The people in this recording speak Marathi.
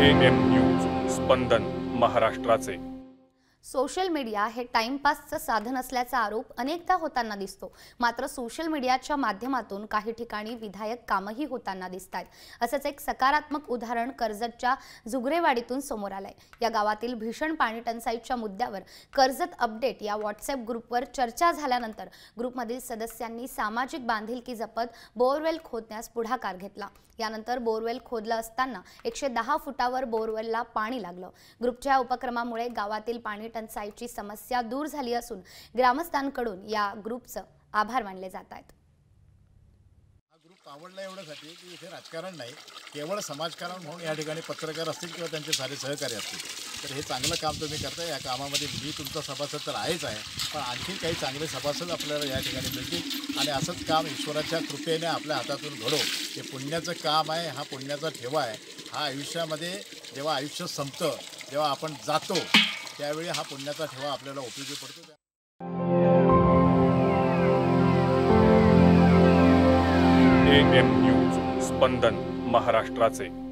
एम न्यूज स्पंदन महाराष्ट्राचे. सोशल मीडिया हे टाइमपासचं साधन असल्याचा आरोप अनेकदा होताना दिसतो. मात्र सोशल मीडियाच्या माध्यमातून काही ठिकाणी विधायक कामही होताना दिसत आहेत असंच एक सकारात्मक उदाहरण कर्जतच्या जुगरेवाडीतून समोर आलंय. या गावातील भीषण पाणी टंचाईच्या मुद्द्यावर कर्जत अपडेट या व्हॉट्सअप ग्रुपवर चर्चा झाल्यानंतर ग्रुपमधील सदस्यांनी सामाजिक बांधिलकी जपत बोरवेल खोदण्यास पुढाकार घेतला. यानंतर बोरवेल खोदलं असताना एकशे दहा फुटावर बोरवेलला पाणी लागलं. ग्रुपच्या उपक्रमामुळे गावातील पाणी टंचाईची समस्या दूर झाली असून ग्रामस्थांकडून या ग्रुपचं आभार मानले जात आहेत. हा ग्रुप आवडला एवढ्यासाठी की इथे राजकारण नाही केवळ समाजकारण म्हणून या ठिकाणी पत्रकार असतील किंवा त्यांचे सारे सहकारी असतील. तर हे चांगलं काम तुम्ही करता या कामामध्ये मी तुमचा सभासद तर आहेच आहे पण आणखी काही चांगले सभासद आपल्याला या ठिकाणी मिळतील आणि असंच काम ईश्वराच्या कृपेने आपल्या हातातून घडो. हे पुण्याचं काम आहे हा पुण्याचा ठेवा आहे. हा आयुष्यामध्ये जेव्हा आयुष्य संपतं जेव्हा आपण जातो त्यावेळी हा पुण्याचा ठेवा आपल्याला उपयोगी पडतो. ए एम न्यूज स्पंदन महाराष्ट्राचे.